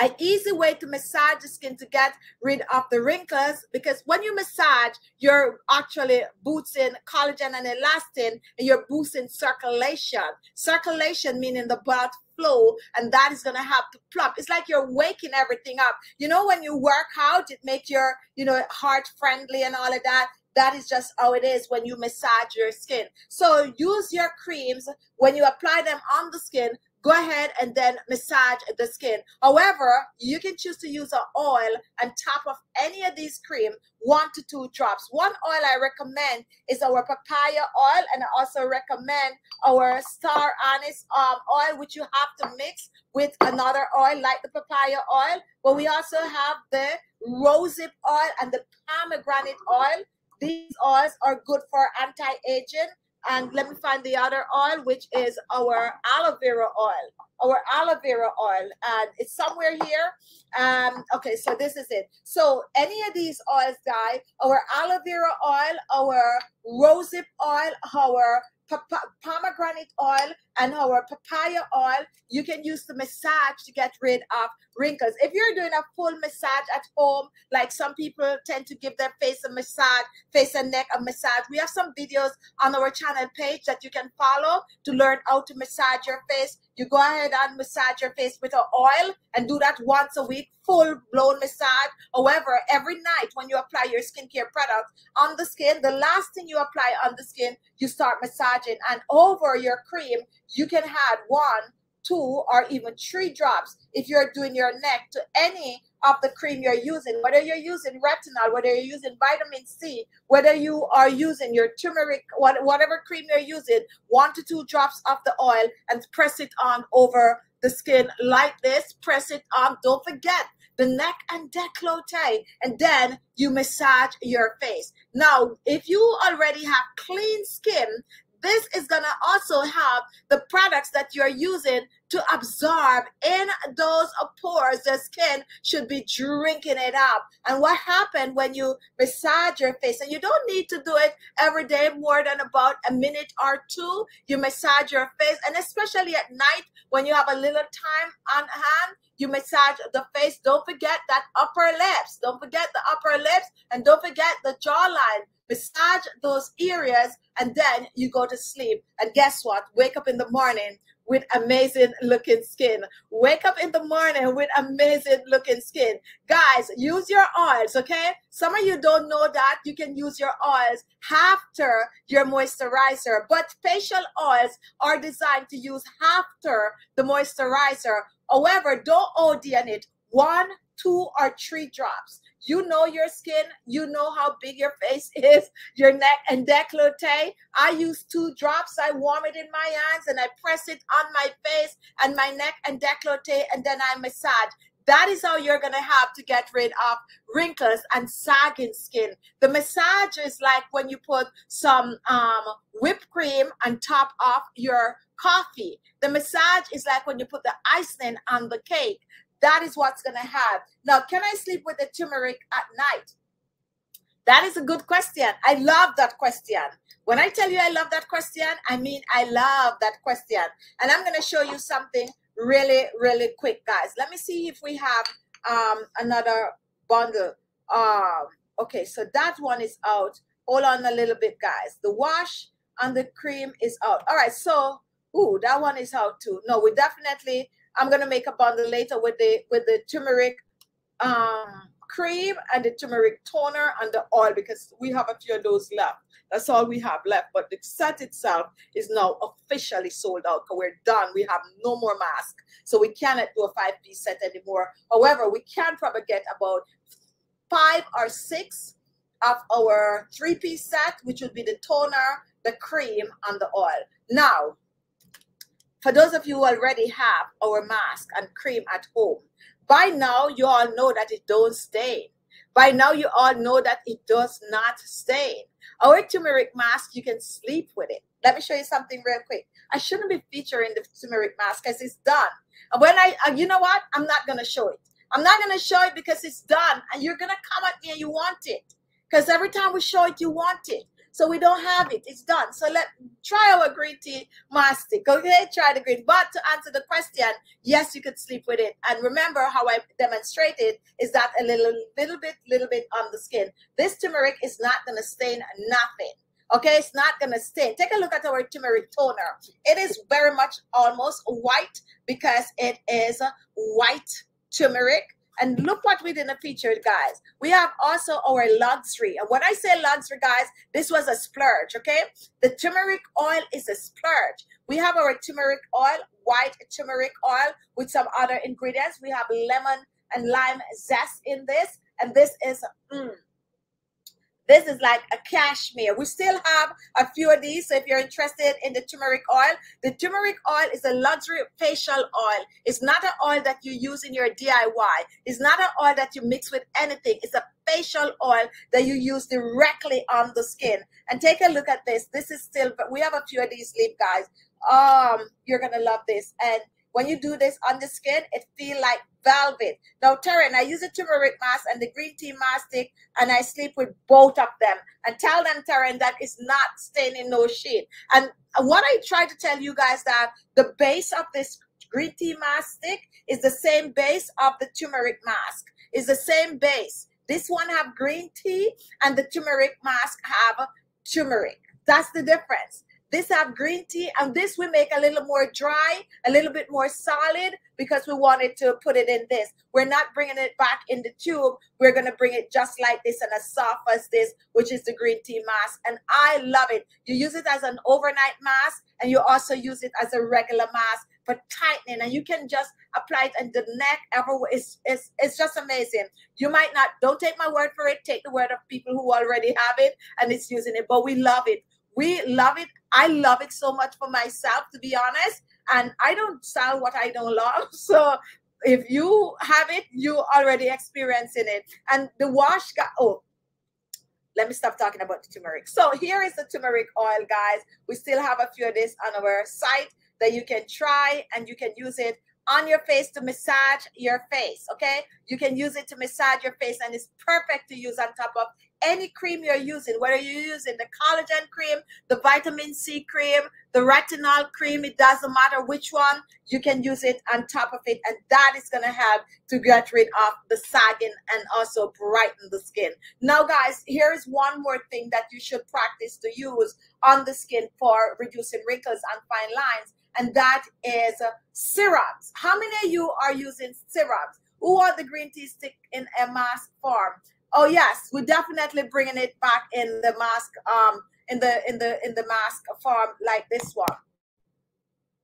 An easy way to massage the skin to get rid of the wrinkles because when you massage, you're actually boosting collagen and elastin and you're boosting circulation. Circulation meaning the blood flow and that is going to have to plump. It's like you're waking everything up. You know when you work out it makes your you know heart friendly and all of that? That is just how it is when you massage your skin. So use your creams. When you apply them on the skin go ahead and then massage the skin. However, you can choose to use an oil on top of any of these cream, one to two drops. One oil I recommend is our papaya oil, and I also recommend our star anise um, oil, which you have to mix with another oil like the papaya oil. But we also have the rosehip oil and the pomegranate oil. These oils are good for anti-aging and let me find the other oil, which is our aloe vera oil. Our aloe vera oil, and it's somewhere here. Um, okay, so this is it. So any of these oils, guys, our aloe vera oil, our rosehip oil, our pomegranate oil, and our papaya oil you can use to massage to get rid of wrinkles. If you're doing a full massage at home, like some people tend to give their face a massage, face and neck a massage, we have some videos on our channel page that you can follow to learn how to massage your face. You go ahead and massage your face with an oil and do that once a week, full blown massage. However, every night when you apply your skincare product on the skin, the last thing you apply on the skin, you start massaging. And over your cream, you can add one two, or even three drops if you're doing your neck to any of the cream you're using, whether you're using retinol, whether you're using vitamin C, whether you are using your turmeric, whatever cream you're using, one to two drops of the oil and press it on over the skin like this. Press it on. Don't forget the neck and décolleté, and then you massage your face. Now, if you already have clean skin, this is going to also have the products that you're using to absorb in those pores. The skin should be drinking it up. And what happened when you massage your face, and you don't need to do it every day more than about a minute or two. You massage your face, and especially at night when you have a little time on hand, you massage the face. Don't forget that upper lips. Don't forget the upper lips, and don't forget the jawline massage those areas, and then you go to sleep. And guess what? Wake up in the morning with amazing looking skin. Wake up in the morning with amazing looking skin. Guys, use your oils, okay? Some of you don't know that you can use your oils after your moisturizer, but facial oils are designed to use after the moisturizer. However, don't OD on it. One, two, or three drops. You know your skin. You know how big your face is, your neck and décolleté. I use two drops. I warm it in my hands and I press it on my face and my neck and décolleté, and then I massage. That is how you're going to have to get rid of wrinkles and sagging skin. The massage is like when you put some um, whipped cream on top of your coffee. The massage is like when you put the icing on the cake. That is what's going to have. Now, can I sleep with the turmeric at night? That is a good question. I love that question. When I tell you I love that question, I mean I love that question. And I'm going to show you something really, really quick, guys. Let me see if we have um, another bundle. Um, okay, so that one is out. Hold on a little bit, guys. The wash and the cream is out. All right, so, ooh, that one is out too. No, we definitely I'm gonna make a bundle later with the with the turmeric um, cream and the turmeric toner and the oil because we have a few of those left. That's all we have left. But the set itself is now officially sold out because we're done. We have no more mask. So we cannot do a five piece set anymore. However, we can probably get about five or six of our three piece set, which would be the toner, the cream, and the oil. Now, for those of you who already have our mask and cream at home, by now you all know that it don't stain. By now you all know that it does not stain. Our turmeric mask, you can sleep with it. Let me show you something real quick. I shouldn't be featuring the turmeric mask because it's done. And when I, uh, you know what? I'm not going to show it. I'm not going to show it because it's done. And you're going to come at me and you want it. Because every time we show it, you want it. So we don't have it. It's done. So let try our green tea mastic. Okay, try the green. But to answer the question, yes, you could sleep with it. And remember how I demonstrated is that a little, little bit, little bit on the skin. This turmeric is not to stain nothing. Okay, it's not to stain. Take a look at our turmeric toner. It is very much almost white because it is white turmeric and look what we didn't feature, guys. We have also our luxury. And when I say luxury, guys, this was a splurge, okay? The turmeric oil is a splurge. We have our turmeric oil, white turmeric oil with some other ingredients. We have lemon and lime zest in this. And this is, mm, this is like a cashmere. We still have a few of these. So if you're interested in the turmeric oil, the turmeric oil is a luxury facial oil. It's not an oil that you use in your DIY. It's not an oil that you mix with anything. It's a facial oil that you use directly on the skin. And take a look at this. This is still, but we have a few of these leaf guys. Um, you're to love this. And when you do this on the skin, it feel like velvet. Now, Taryn, I use a turmeric mask and the green tea mask stick, and I sleep with both of them. And tell them, Taryn, that is not staining no shit. And what I try to tell you guys that the base of this green tea mask stick is the same base of the turmeric mask. Is the same base. This one have green tea, and the turmeric mask have turmeric. That's the difference. This have green tea, and this we make a little more dry, a little bit more solid because we wanted to put it in this. We're not bringing it back in the tube. We're going to bring it just like this and as soft as this, which is the green tea mask. And I love it. You use it as an overnight mask, and you also use it as a regular mask for tightening. And you can just apply it in the neck everywhere. It's, it's, it's just amazing. You might not, don't take my word for it. Take the word of people who already have it and it's using it. But we love it. We love it. I love it so much for myself, to be honest. And I don't sell what I don't love. So if you have it, you already experiencing it. And the wash got oh, let me stop talking about the turmeric. So here is the turmeric oil, guys. We still have a few of this on our site that you can try and you can use it on your face to massage your face. Okay, you can use it to massage your face, and it's perfect to use on top of any cream you're using, whether you're using the collagen cream, the vitamin C cream, the retinol cream, it doesn't matter which one, you can use it on top of it. And that is going to help to get rid of the sagging and also brighten the skin. Now, guys, here is one more thing that you should practice to use on the skin for reducing wrinkles and fine lines. And that is serums. How many of you are using serums? Who are the green tea stick in a mask form? Oh yes, we're definitely bringing it back in the mask, um, in the in the in the mask form like this one.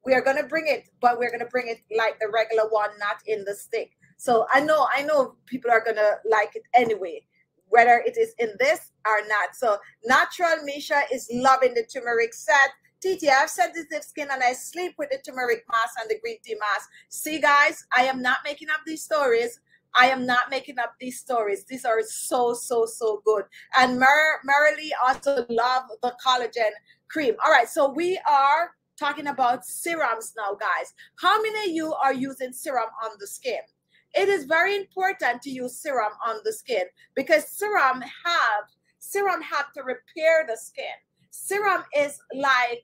We are gonna bring it, but we're gonna bring it like the regular one, not in the stick. So I know I know people are gonna like it anyway, whether it is in this or not. So natural Misha is loving the turmeric set. TT, I have said sensitive skin and I sleep with the turmeric mask and the green tea mask. See, guys, I am not making up these stories. I am not making up these stories. These are so, so, so good. And Mer- Marilee also love the collagen cream. All right, so we are talking about serums now, guys. How many of you are using serum on the skin? It is very important to use serum on the skin because serum have serum have to repair the skin. Serum is like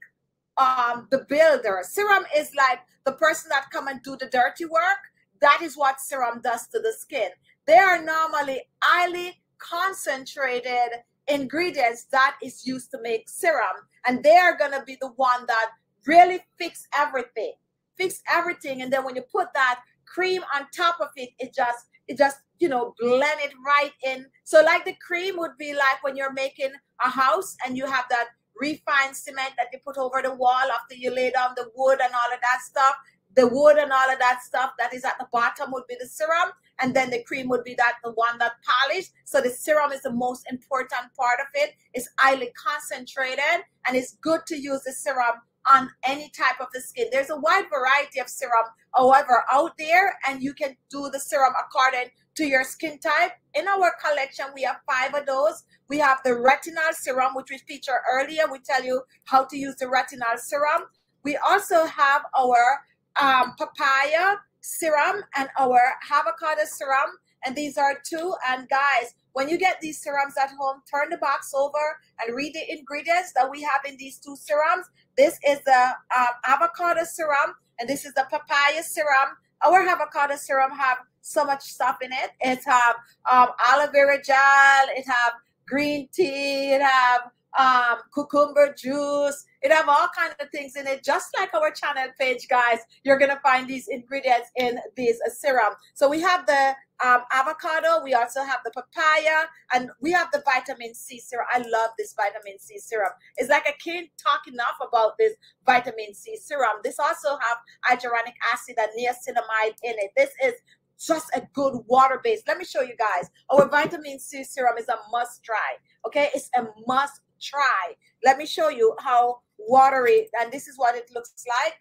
um, the builder. Serum is like the person that come and do the dirty work that is what serum does to the skin. They are normally highly concentrated ingredients that is used to make serum, and they are going to be the one that really fix everything, fix everything. And then when you put that cream on top of it, it just it just you know blend it right in. So like the cream would be like when you're making a house and you have that refined cement that you put over the wall after you lay down the wood and all of that stuff. The wood and all of that stuff that is at the bottom would be the serum and then the cream would be that the one that polished so the serum is the most important part of it. It's highly concentrated and it's good to use the serum on any type of the skin. There's a wide variety of serum however out there and you can do the serum according to your skin type in our collection we have five of those we have the retinol serum which we featured earlier we tell you how to use the retinol serum we also have our um, papaya serum and our avocado serum. And these are two. And guys, when you get these serums at home, turn the box over and read the ingredients that we have in these two serums. This is the um, avocado serum and this is the papaya serum. Our avocado serum have so much stuff in it. It have um, aloe vera gel, it have green tea, it have um, cucumber juice. It have all kinds of things in it, just like our channel page, guys. You're gonna find these ingredients in this serum. So we have the um, avocado, we also have the papaya, and we have the vitamin C serum. I love this vitamin C serum. It's like I can't talk enough about this vitamin C serum. This also have hyaluronic acid and niacinamide in it. This is just a good water base. Let me show you guys. Our vitamin C serum is a must try. Okay, it's a must try. Let me show you how watery, and this is what it looks like.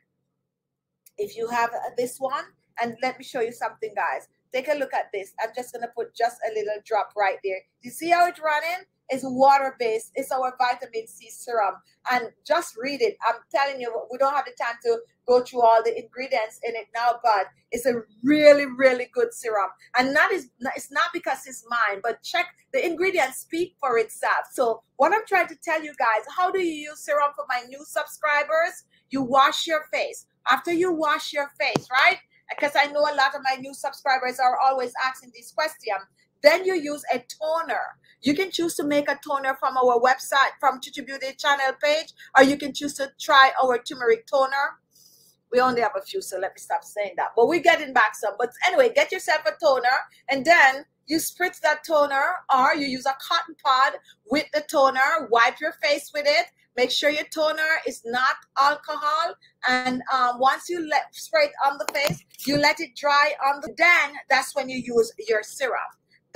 If you have this one, and let me show you something, guys. Take a look at this. I'm just gonna put just a little drop right there. You see how it's running? Is water based. It's our vitamin C serum. And just read it. I'm telling you, we don't have the time to go through all the ingredients in it now, but it's a really, really good serum. And that is, it's not because it's mine, but check the ingredients speak for itself. So, what I'm trying to tell you guys, how do you use serum for my new subscribers? You wash your face. After you wash your face, right? Because I know a lot of my new subscribers are always asking this question. Then you use a toner. You can choose to make a toner from our website, from Khichi Beauty channel page, or you can choose to try our turmeric toner. We only have a few, so let me stop saying that. But we're getting back some. But anyway, get yourself a toner, and then you spritz that toner, or you use a cotton pad with the toner. Wipe your face with it. Make sure your toner is not alcohol. And um, once you let spray it on the face, you let it dry on the. Then that's when you use your serum.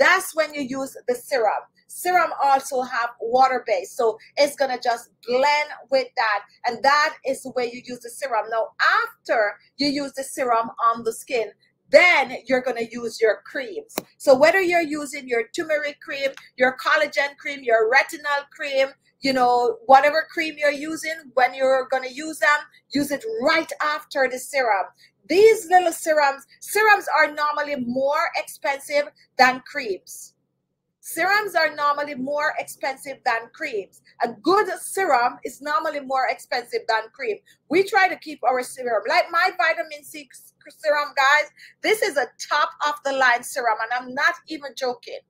That's when you use the serum. Serum also have water base, so it's gonna just blend with that, and that is the way you use the serum. Now, after you use the serum on the skin, then you're going to use your creams. So whether you're using your turmeric cream, your collagen cream, your retinol cream, you know, whatever cream you're using, when you're going to use them, use it right after the serum. These little serums, serums are normally more expensive than creams. Serums are normally more expensive than creams. A good serum is normally more expensive than cream. We try to keep our serum, like my vitamin C serum, guys. This is a top of the line serum, and I'm not even joking.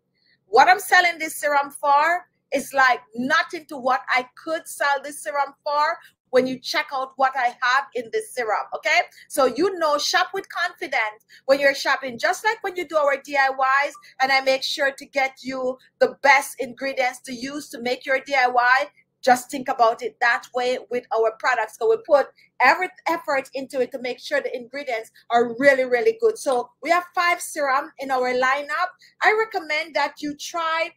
What I'm selling this serum for is like nothing to what I could sell this serum for when you check out what I have in this serum. Okay. So you know, shop with confidence when you're shopping, just like when you do our DIYs. And I make sure to get you the best ingredients to use to make your DIY. Just think about it that way with our products. So we put every effort into it to make sure the ingredients are really, really good. So we have five serum in our lineup. I recommend that you try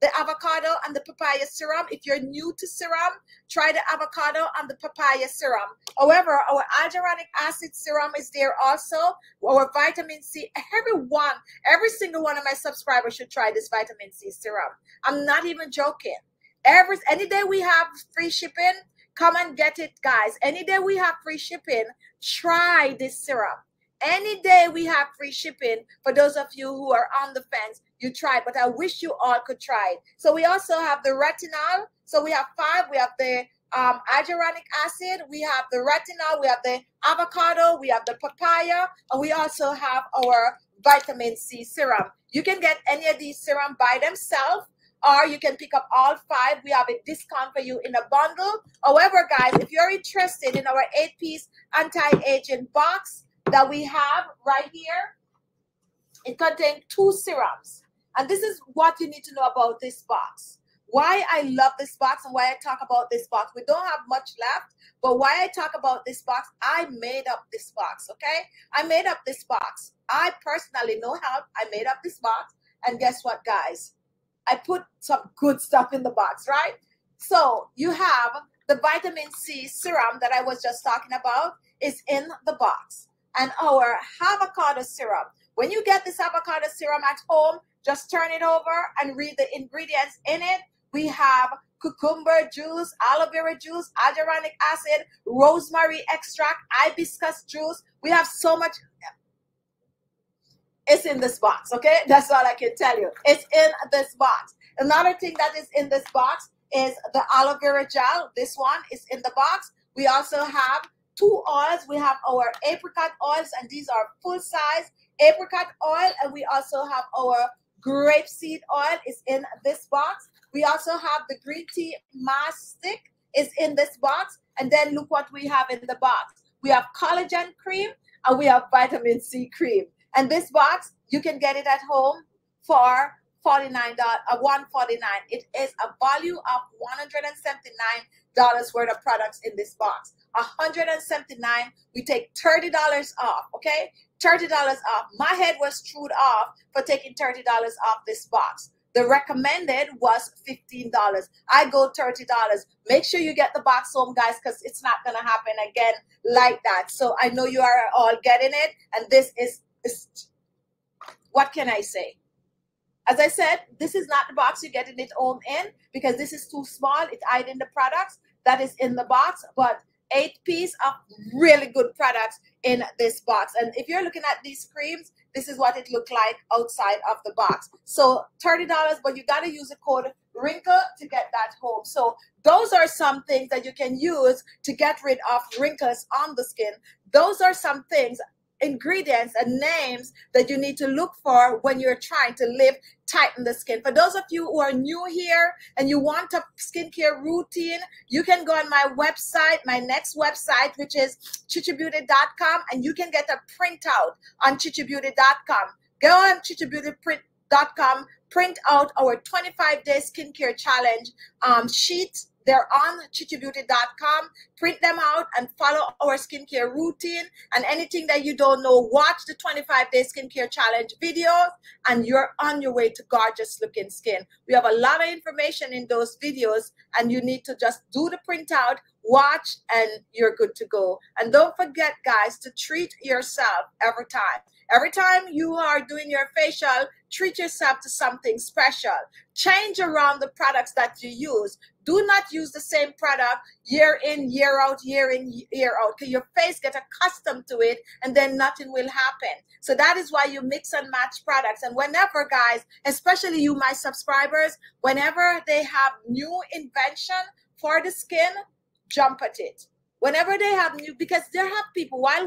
the avocado and the papaya serum. If you're new to serum, try the avocado and the papaya serum. However, our hyaluronic acid serum is there also. Our vitamin C. Everyone, every single one of my subscribers should try this vitamin C serum. I'm not even joking. Every any day we have free shipping, come and get it, guys. Any day we have free shipping, try this serum. Any day we have free shipping for those of you who are on the fence, you try, but I wish you all could try it. So we also have the retinol. So we have five. We have the um, acid, we have the retinol, we have the avocado, we have the papaya, and we also have our vitamin C serum. You can get any of these serum by themselves or you can pick up all five. We have a discount for you in a bundle. However, guys, if you're interested in our eight piece anti aging box, that we have right here. It contains two serums. And this is what you need to know about this box. Why I love this box and why I talk about this box. We don't have much left, but why I talk about this box, I made up this box, okay? I made up this box. I personally know how I made up this box. And guess what, guys? I put some good stuff in the box, right? So you have the vitamin C serum that I was just talking about is in the box and our avocado syrup. When you get this avocado syrup at home, just turn it over and read the ingredients in it. We have cucumber juice, aloe vera juice, hyaluronic acid, rosemary extract, hibiscus juice. We have so much. It's in this box, okay? That's all I can tell you. It's in this box. Another thing that is in this box is the aloe vera gel. This one is in the box. We also have two oils. We have our apricot oils, and these are full size apricot oil. And we also have our grapeseed oil is in this box. We also have the green tea mask stick is in this box. And then look what we have in the box. We have collagen cream and we have vitamin C cream. And this box, you can get it at home for $49, uh, 149 It is a value of $179 worth of products in this box. 179 we take $30 off, okay? $30 off. My head was screwed off for taking $30 off this box. The recommended was $15. I go $30. Make sure you get the box home, guys, because it's not going to happen again like that. So I know you are all getting it. And this is, is what can I say? As I said, this is not the box you're getting it home in because this is too small. It's hiding the products that is in the box, but eight piece of really good products in this box. And if you're looking at these creams, this is what it looked like outside of the box. So $30, but you got to use the code wrinkle to get that home. So those are some things that you can use to get rid of wrinkles on the skin. Those are some things ingredients and names that you need to look for when you're trying to lift tighten the skin. For those of you who are new here and you want a skincare routine you can go on my website my next website which is khichibeauty.com and you can get a printout on khichibeauty.com go on khichibeauty.com print out our 25 day skincare challenge um, sheet they're on khichibeauty.com. Print them out and follow our skincare routine. And anything that you don't know, watch the 25 day skincare challenge videos and you're on your way to gorgeous looking skin. We have a lot of information in those videos and you need to just do the printout, watch, and you're good to go. And don't forget, guys, to treat yourself every time. Every time you are doing your facial, treat yourself to something special. Change around the products that you use. Do not use the same product year in, year out, year in, year out. Because your face get accustomed to it and then nothing will happen. So that is why you mix and match products. And whenever, guys, especially you, my subscribers, whenever they have new invention for the skin, jump at it. Whenever they have new, because there have people, while